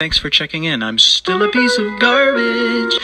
Thanks for checking in. I'm still a piece of garbage.